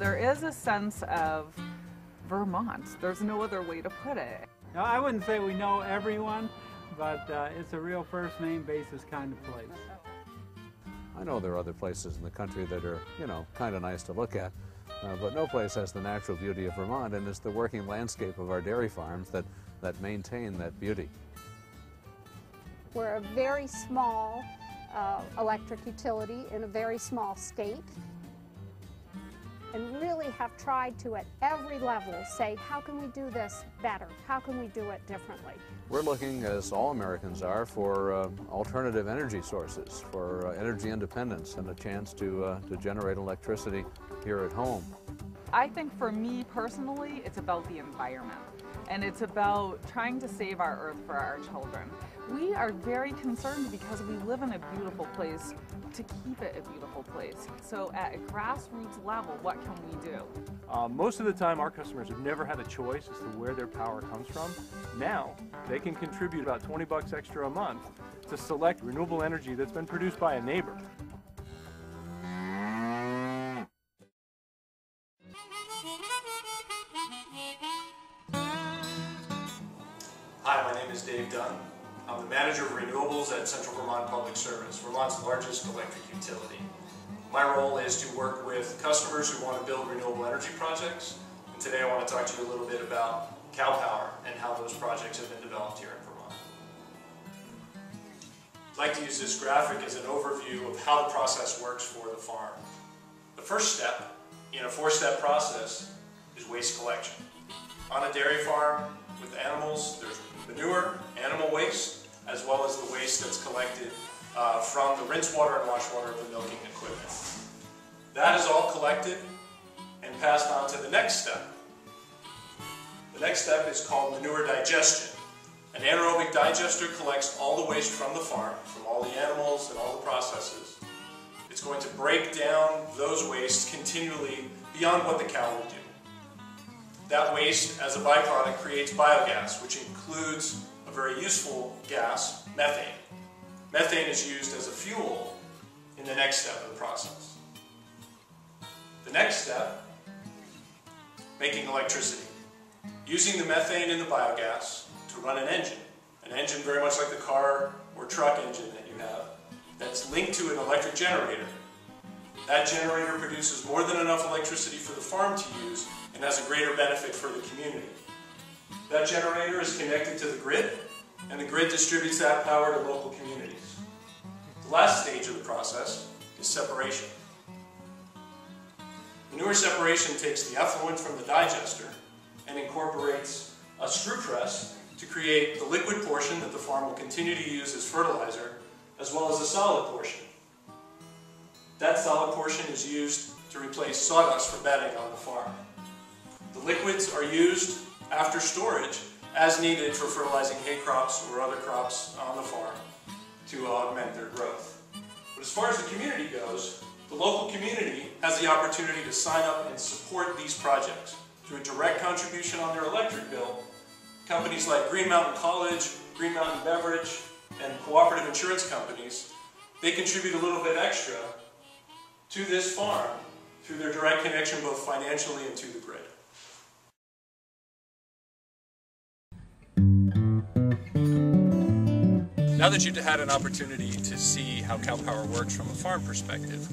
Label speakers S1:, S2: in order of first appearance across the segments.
S1: There is a sense of Vermont. There's no other way to put it.
S2: Now, I wouldn't say we know everyone, but uh, it's a real first name basis kind of place.
S3: I know there are other places in the country that are, you know, kind of nice to look at, uh, but no place has the natural beauty of Vermont, and it's the working landscape of our dairy farms that, that maintain that beauty.
S4: We're a very small uh, electric utility in a very small state and really have tried to at every level say how can we do this better? How can we do it differently?
S3: We're looking as all americans are for uh, alternative energy sources for uh, energy independence and a chance to uh, to generate electricity here at home
S1: i think for me personally it's about the environment and it's about trying to save our earth for our children we are very concerned because we live in a beautiful place to keep it a beautiful place. So at a grassroots level, what can we do?
S5: Uh, most of the time our customers have never had a choice as to where their power comes from. Now they can contribute about 20 bucks extra a month to select renewable energy that's been produced by a neighbor.
S6: My role is to work with customers who want to build renewable energy projects. And today I want to talk to you a little bit about Cow Power and how those projects have been developed here in Vermont. I'd like to use this graphic as an overview of how the process works for the farm. The first step in a four-step process is waste collection. On a dairy farm with animals, there's manure, animal waste, as well as the waste that's collected uh, from the rinse water and wash water of the milking equipment. That is all collected and passed on to the next step. The next step is called manure digestion. An anaerobic digester collects all the waste from the farm, from all the animals and all the processes. It's going to break down those wastes continually beyond what the cow will do. That waste, as a byproduct, creates biogas, which includes a very useful gas, methane. Methane is used as a fuel in the next step of the process. The next step, making electricity. Using the methane in the biogas to run an engine. An engine very much like the car or truck engine that you have that's linked to an electric generator. That generator produces more than enough electricity for the farm to use and has a greater benefit for the community. That generator is connected to the grid, and the grid distributes that power to local communities. The last stage of the process is separation. Manure separation takes the effluent from the digester and incorporates a screw press to create the liquid portion that the farm will continue to use as fertilizer, as well as the solid portion. That solid portion is used to replace sawdust for bedding on the farm. The liquids are used after storage as needed for fertilizing hay crops or other crops on the farm to augment their growth. But as far as the community goes, the local community has the opportunity to sign up and support these projects through a direct contribution on their electric bill. Companies like Green Mountain College, Green Mountain Beverage, and cooperative insurance companies, they contribute a little bit extra to this farm through their direct connection both financially and to the grid.
S7: Now that you've had an opportunity to see how cow CalPower works from a farm perspective,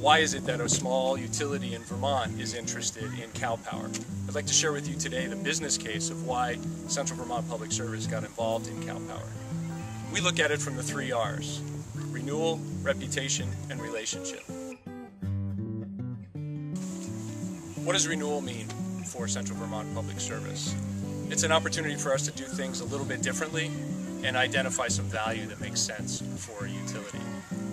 S7: why is it that a small utility in Vermont is interested in cow CalPower? I'd like to share with you today the business case of why Central Vermont Public Service got involved in cow CalPower. We look at it from the three R's, renewal, reputation, and relationship. What does renewal mean for Central Vermont Public Service? It's an opportunity for us to do things a little bit differently and identify some value that makes sense for a utility.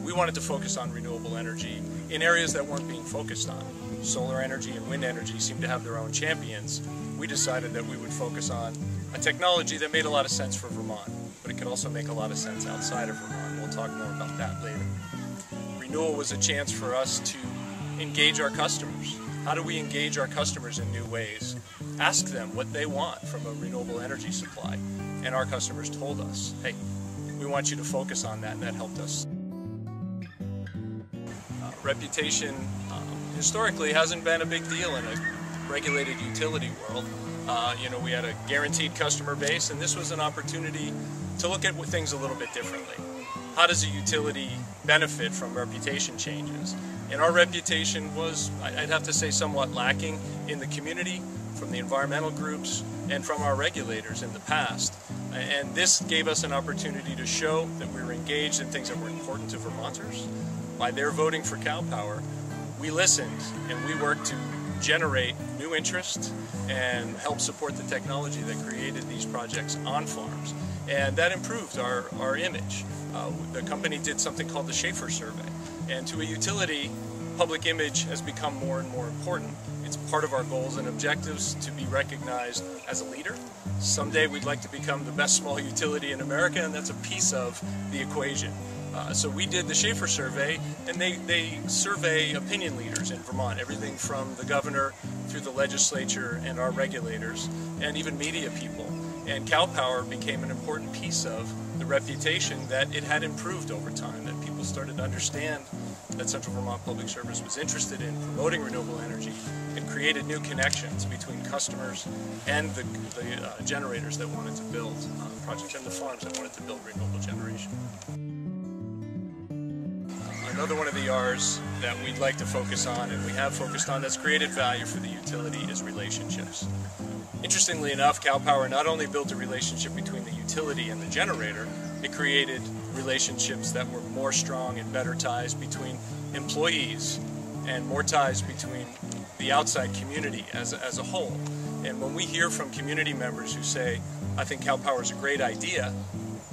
S7: We wanted to focus on renewable energy in areas that weren't being focused on. Solar energy and wind energy seem to have their own champions. We decided that we would focus on a technology that made a lot of sense for Vermont, but it could also make a lot of sense outside of Vermont. We'll talk more about that later. Renewal was a chance for us to engage our customers. How do we engage our customers in new ways? Ask them what they want from a renewable energy supply and our customers told us, hey, we want you to focus on that, and that helped us. Uh, reputation um,
S6: historically hasn't been a big deal in a regulated utility world. Uh, you know, we had a guaranteed customer base, and this was an opportunity to look at things a little bit differently. How does a utility benefit from reputation changes? And our reputation was, I'd have to say, somewhat lacking in the community, from the environmental groups, and from our regulators in the past. And this gave us an opportunity to show that we were engaged in things that were important to Vermonters. By their voting for Cow Power, we listened and we worked to generate new interest and help support the technology that created these projects on farms. And that improved our, our image. Uh, the company did something called the Schaefer Survey. And to a utility, public image has become more and more important. It's part of our goals and objectives to be recognized as a leader. Someday we'd like to become the best small utility in America, and that's a piece of the equation. Uh, so we did the Schaefer survey, and they, they survey opinion leaders in Vermont, everything from the governor through the legislature and our regulators, and even media people. And Cow Power became an important piece of the reputation that it had improved over time, that people started to understand that Central Vermont Public Service was interested in promoting renewable energy created new connections between customers and the, the uh, generators that wanted to build uh, projects and the farms that wanted to build renewable generation. Another one of the R's that we'd like to focus on, and we have focused on, that's created value for the utility is relationships. Interestingly enough, Cow Power not only built a relationship between the utility and the generator, it created relationships that were more strong and better ties between employees and more ties between the outside community as a, as a whole. And when we hear from community members who say, I think Cow Power is a great idea,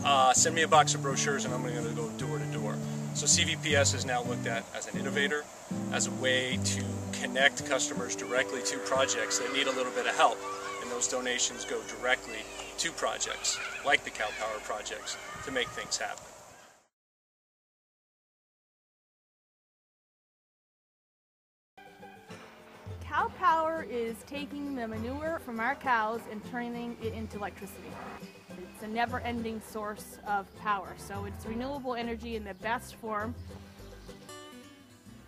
S6: uh, send me a box of brochures and I'm going to go door to door. So CVPS is now looked at as an innovator, as a way to connect customers directly to projects that need a little bit of help. And those donations go directly to projects, like the Cow Power projects, to make things happen.
S8: Cow power is taking the manure from our cows and turning it into electricity. It's a never-ending source of power, so it's renewable energy in the best form.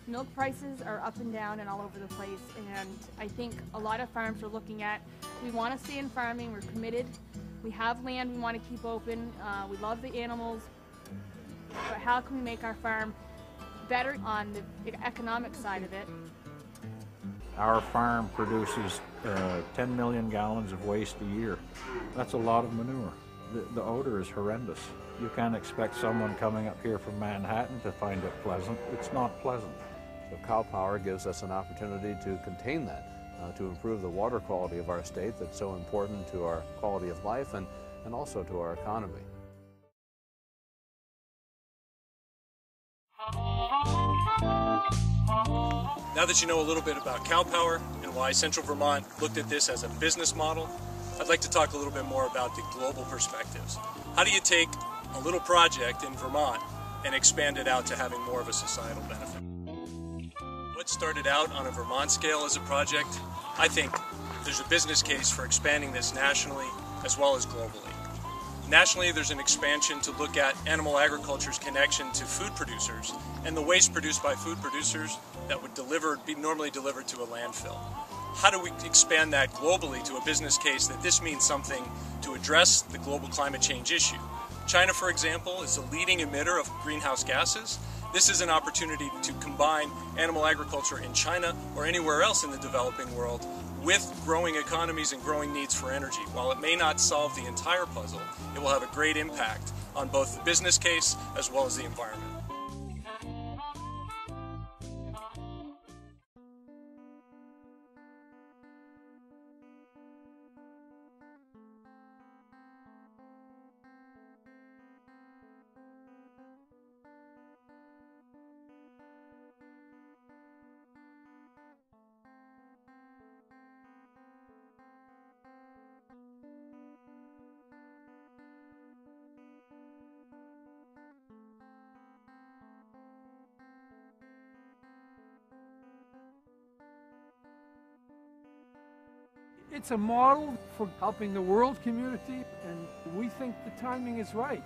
S8: Milk prices are up and down and all over the place, and I think a lot of farms are looking at, we want to stay in farming, we're committed, we have land we want to keep open, uh, we love the animals, but how can we make our farm better on the economic side of it?
S9: Our farm produces uh, 10 million gallons of waste a year. That's a lot of manure. The, the odor is horrendous. You can't expect someone coming up here from Manhattan to find it pleasant. It's not pleasant.
S3: So cow power gives us an opportunity to contain that, uh, to improve the water quality of our state that's so important to our quality of life and, and also to our economy.
S6: Now that you know a little bit about Cow Power and why Central Vermont looked at this as a business model, I'd like to talk a little bit more about the global perspectives. How do you take a little project in Vermont and expand it out to having more of a societal benefit? What started out on a Vermont scale as a project, I think there's a business case for expanding this nationally as well as globally. Nationally, there's an expansion to look at animal agriculture's connection to food producers and the waste produced by food producers that would deliver, be normally delivered to a landfill. How do we expand that globally to a business case that this means something to address the global climate change issue? China, for example, is the leading emitter of greenhouse gases. This is an opportunity to combine animal agriculture in China or anywhere else in the developing world with growing economies and growing needs for energy. While it may not solve the entire puzzle, it will have a great impact on both the business case as well as the environment.
S10: It's a model for helping the world community, and we think the timing is right.